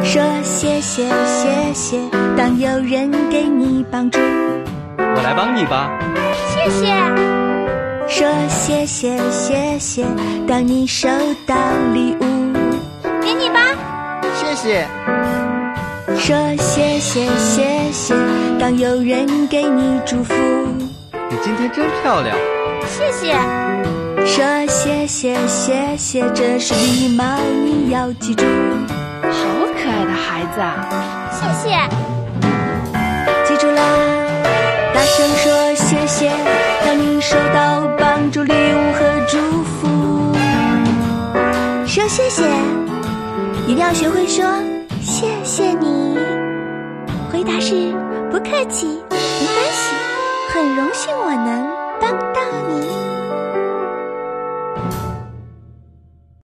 说谢谢谢谢，当有人给你帮助，我来帮你吧。谢谢。说谢谢谢谢，当你收到礼物，给你吧。谢谢。说谢谢谢谢，当有人给你祝福，你今天真漂亮。谢谢。说谢谢谢谢，这是礼貌，你要记住。子啊！谢谢。记住啦，大声说谢谢，当你收到帮助、礼物和祝福。说谢谢，一定要学会说谢谢你。回答是不客气，没关系，很荣幸我能。